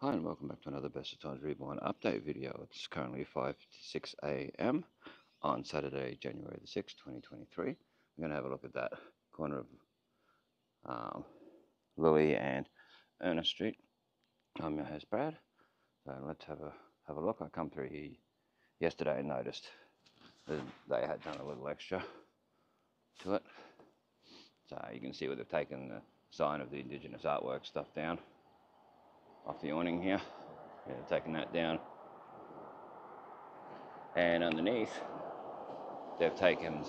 Hi and welcome back to another Best of Times Reborn update video. It's currently 5 to 6 a.m. on Saturday, January the 6th, 2023. We're going to have a look at that corner of um, Lily and Ernest Street. I'm your host Brad. So let's have a have a look. I come through here yesterday and noticed that they had done a little extra to it. So you can see where they've taken the sign of the Indigenous artwork stuff down off the awning here. Yeah, taking that down. And underneath, they've taken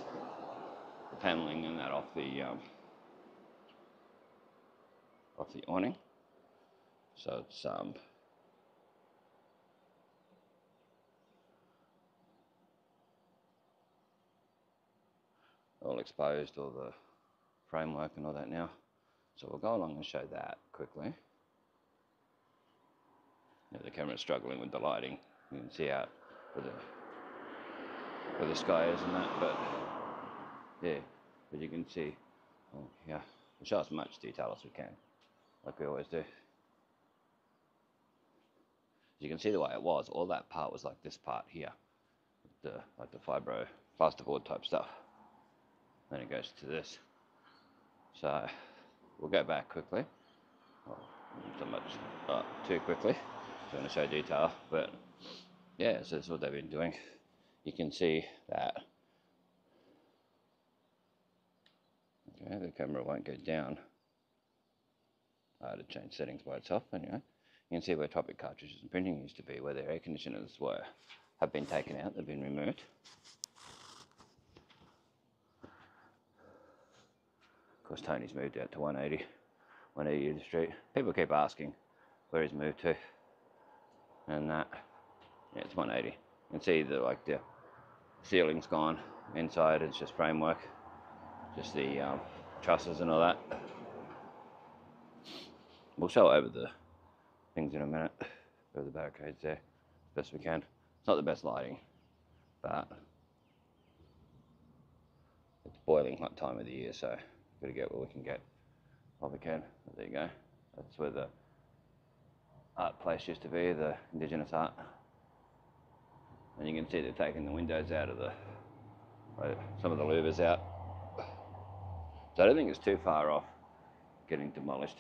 the paneling and that off the um, off the awning. So it's um, all exposed, all the framework and all that now. So we'll go along and show that quickly. Yeah, the camera's struggling with the lighting. You can see out where the where the sky is and that, but yeah, but you can see, oh, yeah, we'll show as much detail as we can, like we always do. As You can see the way it was. All that part was like this part here, the like the fibro plasterboard type stuff. Then it goes to this. So we'll go back quickly. Well, not so much, not too quickly going to show detail, but yeah, so that's what they've been doing. You can see that. Okay, the camera won't go down. I had to change settings by itself anyway. You can see where Tropic cartridges and printing used to be, where their air conditioners were, have been taken out, they've been removed. Of course, Tony's moved out to 180, 180 Edith Street. People keep asking where he's moved to and that yeah, it's 180 you can see the like the ceiling's gone. Inside it's just framework just the um, trusses and all that. We'll show over the things in a minute over the barricades there best we can. It's not the best lighting but it's boiling hot time of the year so gotta get what we can get while we can. There you go. That's where the art place used to be, the Indigenous art. And you can see they're taking the windows out of the, uh, some of the louvers out. So I don't think it's too far off getting demolished.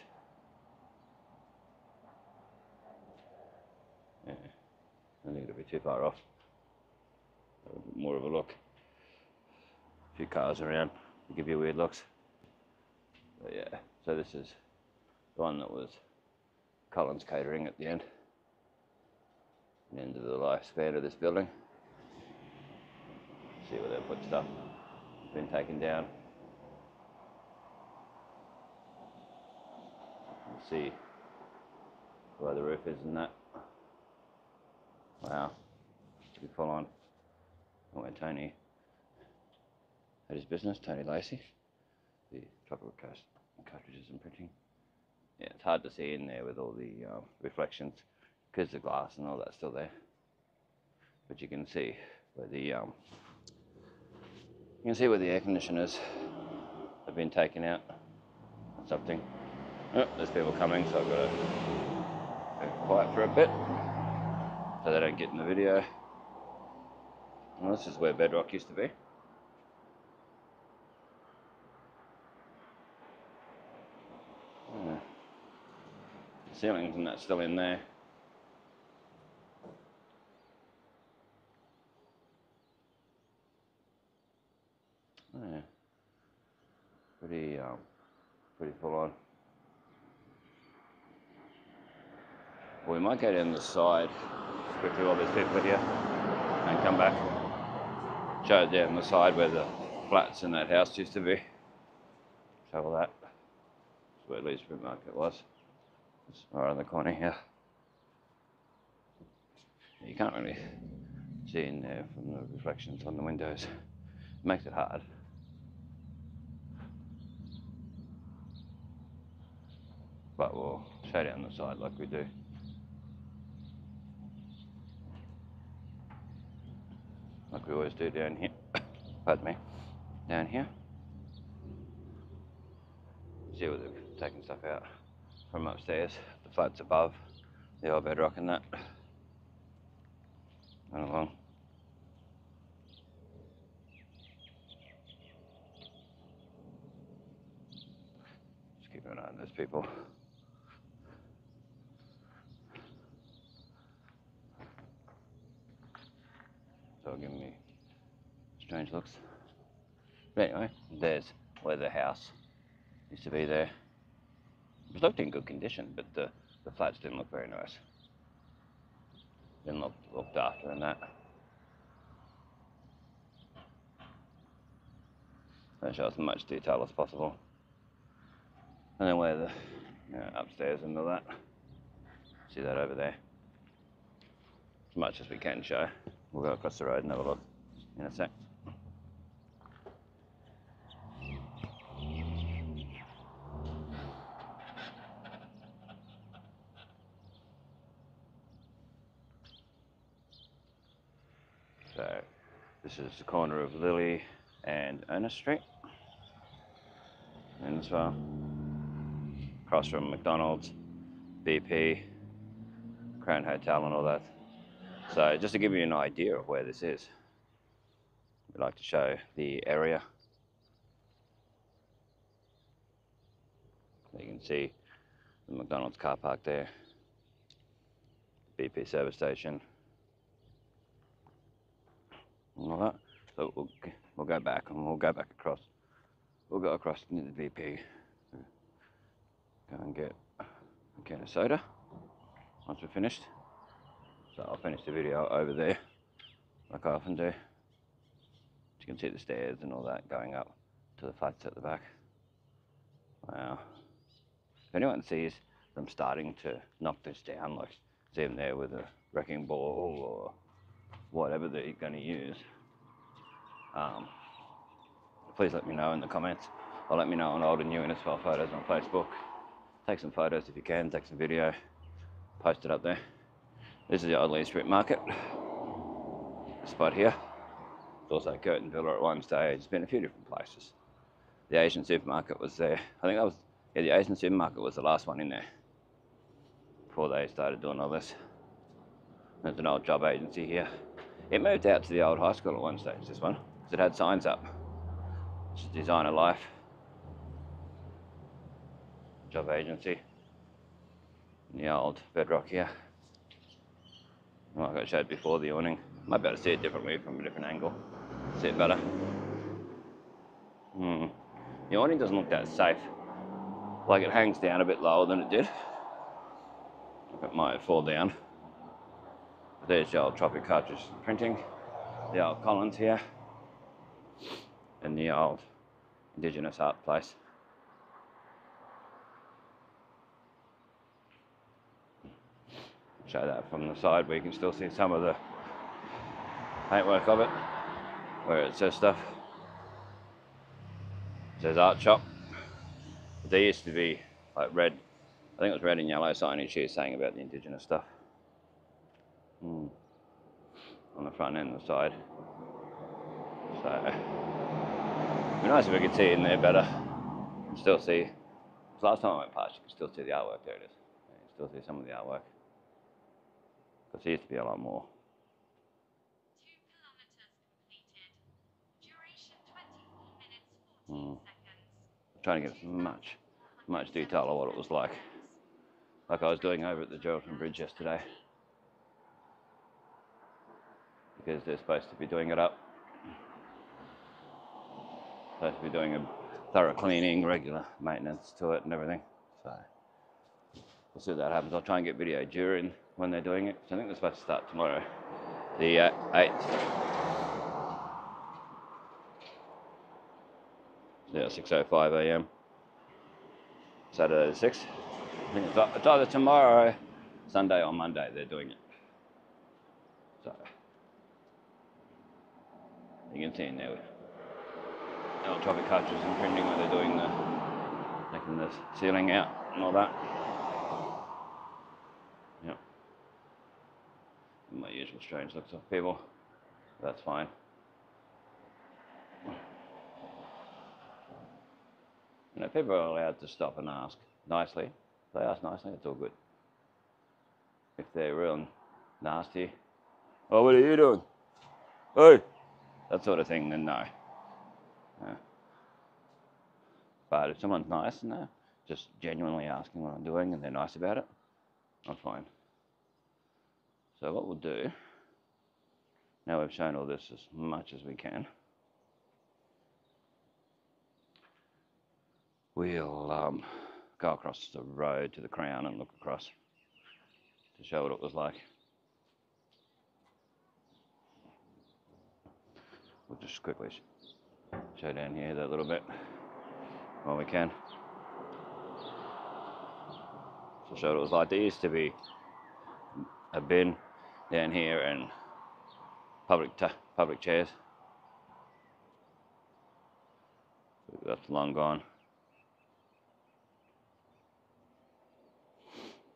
Yeah, I don't think it'll be too far off. more of a look. A few cars around, give you weird looks. But yeah, so this is the one that was Collins Catering at the end. End of the lifespan of this building. See where they put stuff. Been taken down. see where the roof is and that. Wow. To be full on. where Tony had his business, Tony Lacey. The chocolate cartridges and printing yeah, it's hard to see in there with all the uh, reflections because the glass and all that's still there. But you can see where the um, you can see where the air conditioners have been taken out. Something. Oh, there's people coming, so I've got to go quiet for a bit so they don't get in the video. Well, this is where bedrock used to be. Ceilings and that's still in there. Yeah. Pretty, um, pretty full on. Well, we might go down the side quickly while there's people here and come back. Show it down the side where the flats in that house used to be. All that. That's where Lee's Fruit Market was. It's on the corner here. You can't really see in there from the reflections on the windows. It makes it hard. But we'll show down the side like we do. Like we always do down here. Pardon me. Down here. See where they've taken stuff out from upstairs, the flats above, the old bedrock and that. Run along. Just keep an eye on those people. So giving me strange looks. But anyway, there's where the house used to be there. It looked in good condition, but the, the flats didn't look very nice. Didn't look looked after and that. To show as much detail as possible. And then where the you know, upstairs and all that. See that over there. As much as we can show. We'll go across the road and have a look in a sec. So this is the corner of Lily and Ernest Street. And as well, across from McDonald's, BP, Crown Hotel, and all that. So just to give you an idea of where this is, we'd like to show the area. You can see the McDonald's car park there, BP service station, and all that. So we'll, we'll go back and we'll go back across. We'll go across near the BP. Go and get a can of soda once we're finished. So I'll finish the video over there, like I often do. You can see the stairs and all that going up to the flats at the back. Wow. If anyone sees them starting to knock this down, like see them there with a wrecking ball or whatever they're going to use, um, please let me know in the comments. Or let me know on old and new and photos on Facebook. Take some photos if you can, take some video, post it up there. This is the old Lee Street Market spot here. It's also Curtin Villa at one stage. It's been a few different places. The Asian supermarket was there. I think that was, yeah, the Asian supermarket was the last one in there before they started doing all this. There's an old job agency here. It moved out to the old high school at one stage, this one, 'cause it had signs up. It's a Designer Life. Job agency. The old bedrock here. Like I showed before, the awning. Might be able to see it differently from a different angle. See it better. Hmm. The awning doesn't look that safe. Like it hangs down a bit lower than it did. It might fall down. There's the old Tropic cartridge printing. The old Collins here. And the old Indigenous art place. Show that from the side where you can still see some of the paintwork of it. Where it says stuff. It says art shop. There used to be like red, I think it was red and yellow signage here saying about the Indigenous stuff. Hmm. On the front and the side. So, it'd be nice if we could see it in there better. Still see. Last time I went past, you could still see the artwork. There it is. You can still see some of the artwork. Because there used to be a lot more. Two kilometers completed. Duration 24 minutes 14 seconds. trying to get as much, much detail of what it was like. Like I was doing over at the Geraldton Bridge yesterday. Because they're supposed to be doing it up. Supposed to be doing a thorough cleaning, regular maintenance to it and everything. So we'll see what that happens. I'll try and get video during when they're doing it. So I think they're supposed to start tomorrow. The uh, 8th. Yeah, 6.05 a.m. Saturday the 6th. I think it's either tomorrow, Sunday or Monday they're doing it. So, you can see in there with the tropic cartridges and printing where they're doing the, taking the ceiling out and all that. Yep. My usual strange looks of people. That's fine. You know, people are allowed to stop and ask nicely. If they ask nicely, it's all good. if they're real nasty. Oh, what are you doing? Hey, that sort of thing, then no. But if someone's nice and they're just genuinely asking what I'm doing and they're nice about it, I'm fine. So what we'll do, now we've shown all this as much as we can, we'll um, go across the road to the crown and look across to show what it was like. We'll just quickly sh- show down here that little bit while we can. So show it was like. There used to be a bin down here and public public chairs. That's long gone.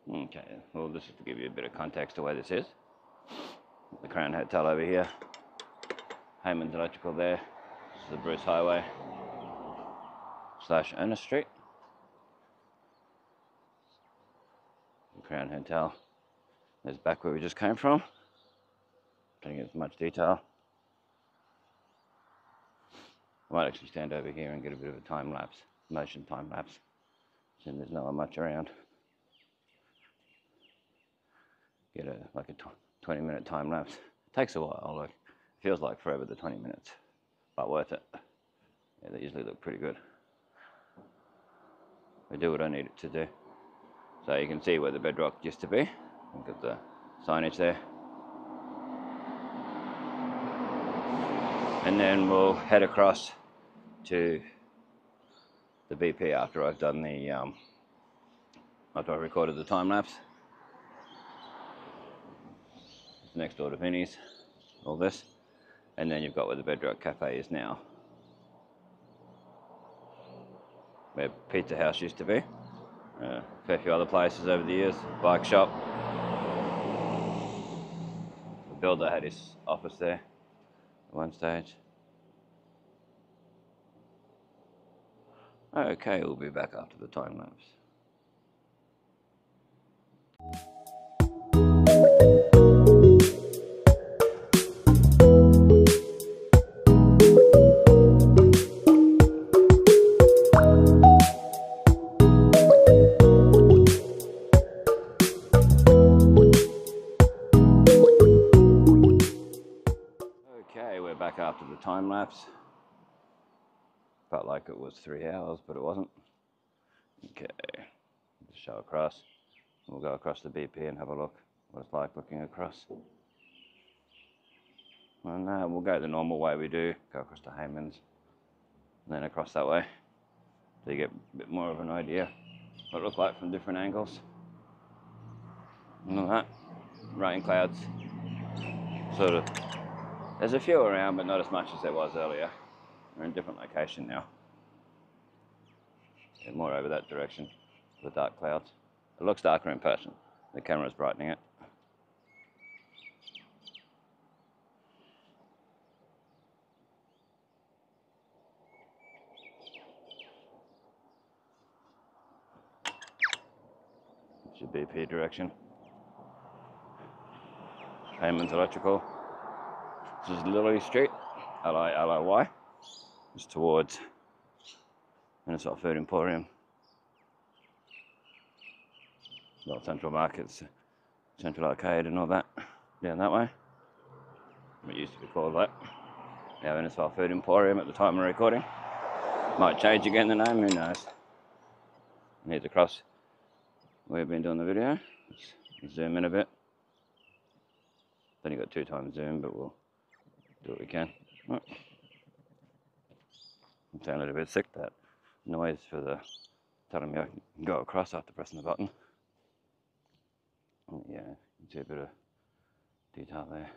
Okay, well, this is to give you a bit of context to where this is. The Crown Hotel over here. Hayman's Electrical there. This is the Bruce Highway slash Ernest Street. Crown Hotel. There's back where we just came from. Don't get as much detail. I might actually stand over here and get a bit of a time lapse, motion time lapse. Since there's not much around. Get a like a tw- 20 minute time lapse. Takes a while, like feels like forever the 20 minutes, but worth it. Yeah, they usually look pretty good. They do what I need it to do. So you can see where the bedrock used to be. Look at the signage there. And then we'll head across to the BP after I've done the um, after I've recorded the time lapse. Next door to Vinny's, all this, and then you've got where the Bedrock Cafe is now, where Pizza House used to be. Uh, a few other places over the years, bike shop. The builder had his office there at one stage. Okay, we'll be back after the time lapse. Time lapse. Felt like it was three hours, but it wasn't. Okay, just show across. We'll go across the BP and have a look what it's like looking across. And uh, we'll go the normal way we do, go across to Hayman's, and then across that way, so you get a bit more of an idea what it looks like from different angles. And all that, rain clouds, sort of there's a few around, but not as much as there was earlier. We're in a different location now. Yeah, more over that direction, the dark clouds. It looks darker in person. The camera's brightening it. Should be P direction. Hayman's Electrical. This is Lily Street, L I L O Y. It's towards Minnesota Food Emporium. Well, Central Markets, Central Arcade, and all that down that way. It used to be called that. Now Minnesota Food Emporium at the time of recording. Might change again the name, who knows. Here's across where we've been doing the video. Let's zoom in a bit. Only got two times zoom, but we'll do what we can. Oh. I'm sounding a bit sick. That noise for the telling me I can go across after pressing the button. Yeah, you see a bit of detail there.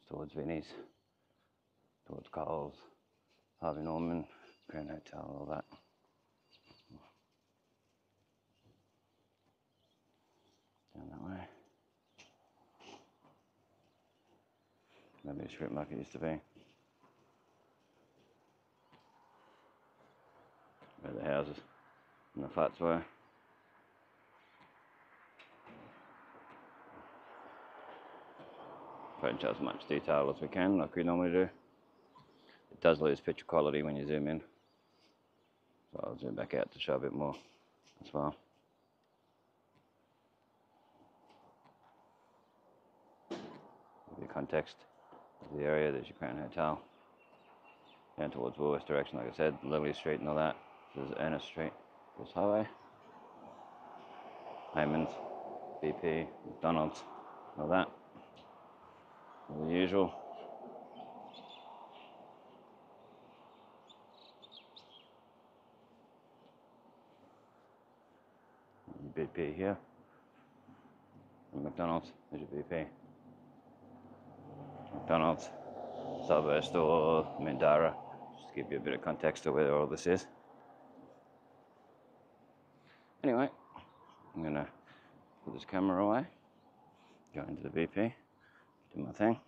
It's towards Vinny's, towards Carl's, Harvey Norman, Grand Hotel, all that. Down that way. Maybe a strip market used to be. Where the houses and the flats were. try and show as much detail as we can, like we normally do. It does lose picture quality when you zoom in. So I'll zoom back out to show a bit more as well. You context the area. There's your Crown Hotel. Down towards Woolworths direction, like I said, Lily Street and all that. This is Ernest Street, this highway. Hayman's, BP, McDonald's, all that. All the usual. BP here. And McDonald's, there's your BP. McDonald's, Subway store, Mandara. Just to give you a bit of context of where all this is. Anyway, I'm gonna put this camera away, go into the BP, do my thing.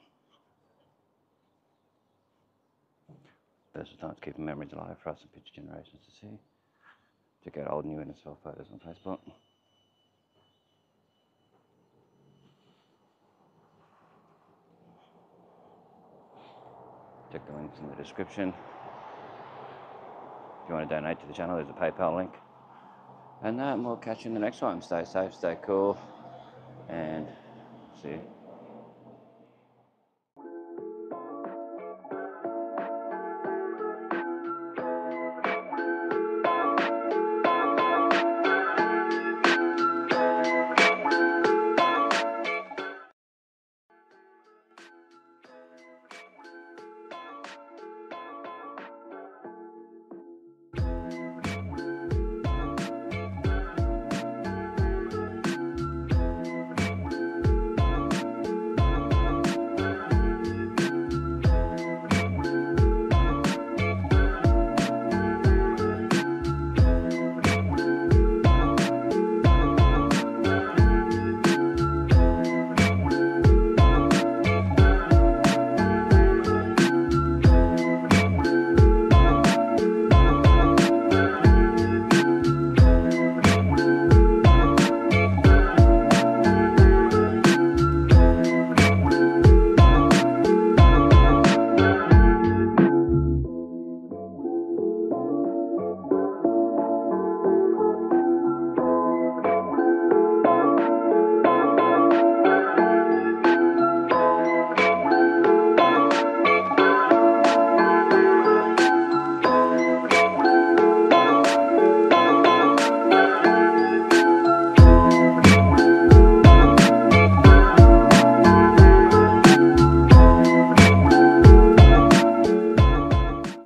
Best of times keeping memories alive for us and future generations to see. Check out old, new, and photos on Facebook. Check the links in the description. If you want to donate to the channel, there's a PayPal link. And um, we'll catch you in the next one. Stay safe, stay cool, and see you.